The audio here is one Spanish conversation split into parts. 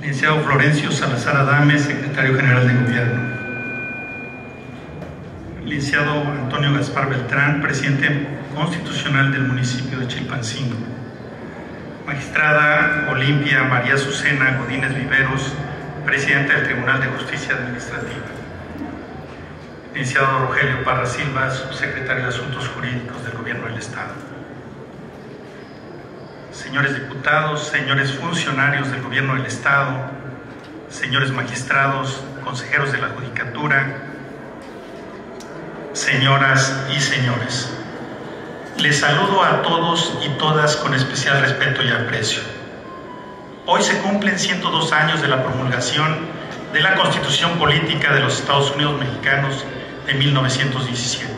Licenciado Florencio Salazar Adame, Secretario General de Gobierno. Licenciado Antonio Gaspar Beltrán, Presidente Constitucional del municipio de Chilpancingo. Magistrada Olimpia María Azucena Godínez Viveros, Presidenta del Tribunal de Justicia Administrativa. Licenciado Rogelio Parra Silva, Subsecretario de Asuntos Jurídicos del Gobierno del Estado. Señores diputados, señores funcionarios del Gobierno del Estado, señores magistrados, consejeros de la Judicatura, señoras y señores. Les saludo a todos y todas con especial respeto y aprecio. Hoy se cumplen 102 años de la promulgación de la Constitución Política de los Estados Unidos Mexicanos de 1917.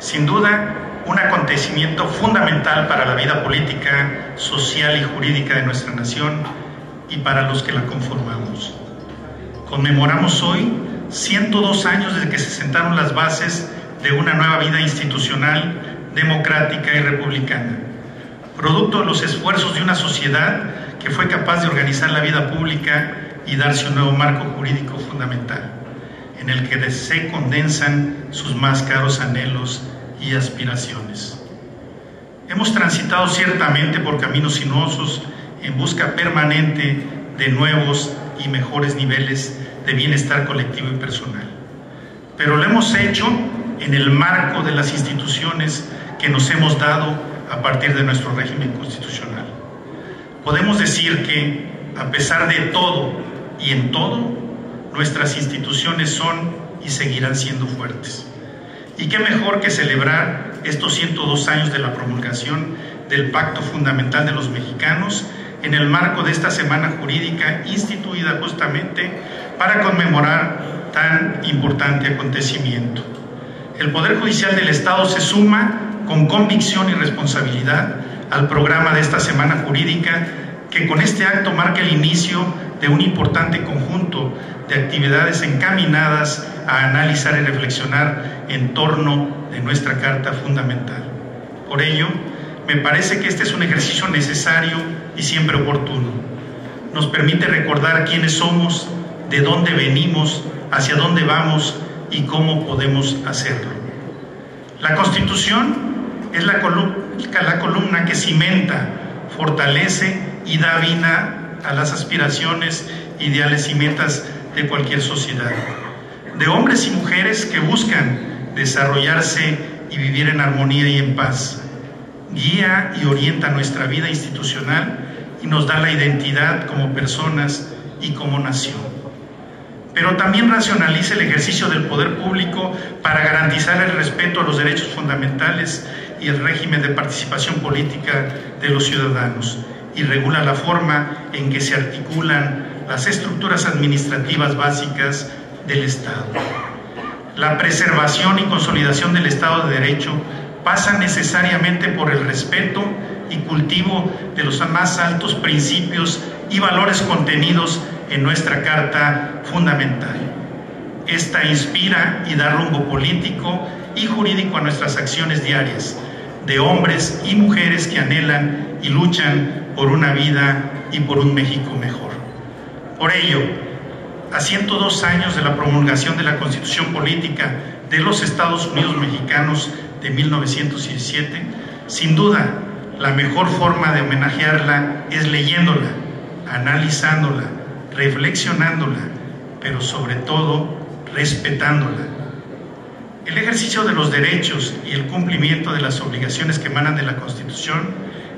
Sin duda, un acontecimiento fundamental para la vida política, social y jurídica de nuestra nación y para los que la conformamos. Conmemoramos hoy 102 años desde que se sentaron las bases de una nueva vida institucional, democrática y republicana, producto de los esfuerzos de una sociedad que fue capaz de organizar la vida pública y darse un nuevo marco jurídico fundamental, en el que se condensan sus más caros anhelos y aspiraciones. Hemos transitado ciertamente por caminos sinuosos en busca permanente de nuevos y mejores niveles de bienestar colectivo y personal. Pero lo hemos hecho en el marco de las instituciones que nos hemos dado a partir de nuestro régimen constitucional. Podemos decir que, a pesar de todo y en todo, nuestras instituciones son y seguirán siendo fuertes. Y qué mejor que celebrar estos 102 años de la promulgación del Pacto Fundamental de los Mexicanos en el marco de esta semana jurídica instituida justamente para conmemorar tan importante acontecimiento. El Poder Judicial del Estado se suma con convicción y responsabilidad al programa de esta semana jurídica que con este acto marca el inicio de un importante conjunto de actividades encaminadas a analizar y reflexionar en torno de nuestra Carta Fundamental. Por ello, me parece que este es un ejercicio necesario y siempre oportuno. Nos permite recordar quiénes somos, de dónde venimos, hacia dónde vamos y cómo podemos hacerlo. La Constitución es la, columna que cimenta, fortalece y da vida a las aspiraciones, ideales y metas de cualquier sociedad. De hombres y mujeres que buscan desarrollarse y vivir en armonía y en paz. Guía y orienta nuestra vida institucional y nos da la identidad como personas y como nación. Pero también racionaliza el ejercicio del poder público para garantizar el respeto a los derechos fundamentales y el régimen de participación política de los ciudadanos y regula la forma en que se articulan las estructuras administrativas básicas del Estado. La preservación y consolidación del Estado de Derecho pasa necesariamente por el respeto y cultivo de los más altos principios y valores contenidos en nuestra Carta Fundamental. Esta inspira y da rumbo político y jurídico a nuestras acciones diarias de hombres y mujeres que anhelan y luchan por una vida y por un México mejor. Por ello, a 102 años de la promulgación de la Constitución Política de los Estados Unidos Mexicanos de 1917, sin duda la mejor forma de homenajearla es leyéndola, analizándola, reflexionándola, pero sobre todo respetándola. El ejercicio de los derechos y el cumplimiento de las obligaciones que emanan de la Constitución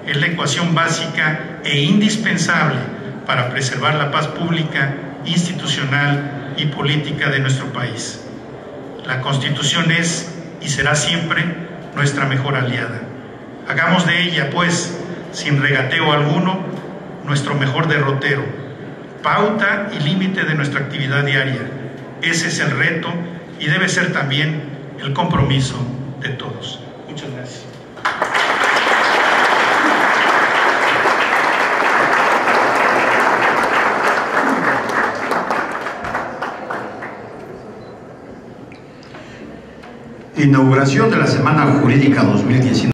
es la ecuación básica e indispensable para preservar la paz pública, institucional y política de nuestro país. La Constitución es y será siempre nuestra mejor aliada. Hagamos de ella, pues, sin regateo alguno, nuestro mejor derrotero, pauta y límite de nuestra actividad diaria. Ese es el reto y debe ser también el compromiso de todos. Muchas gracias. Inauguración de la Semana Jurídica 2019.